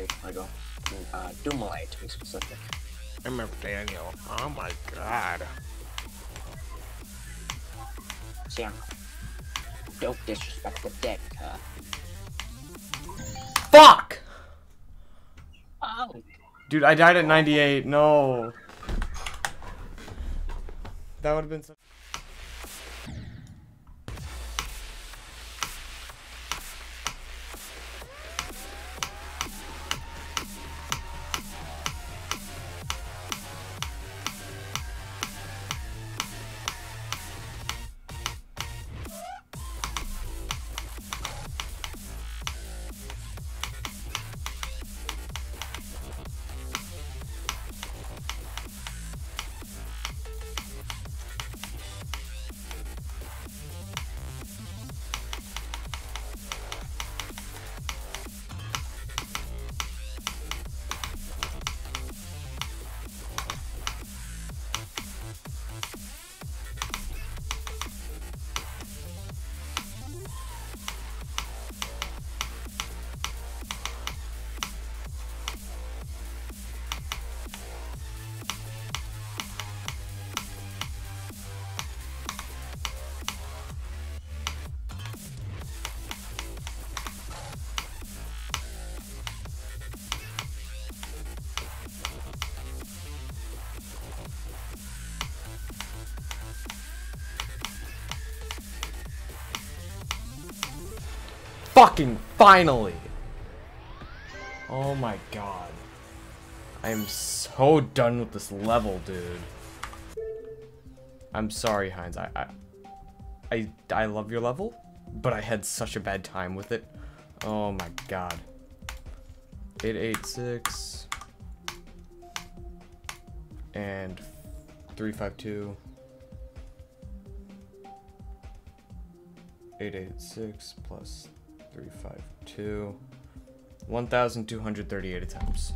like like a uh, Dumoulin to be specific. I'm a Daniel. Oh my god. Sam, don't disrespect the dead, huh? Fuck! Oh, Dude, I died at 98. No. That would have been so. Fucking finally! Oh my god. I am so done with this level, dude. I'm sorry, Hinds. I, I, I, I love your level, but I had such a bad time with it. Oh my god. 886 and 352 886 plus 352 1238 attempts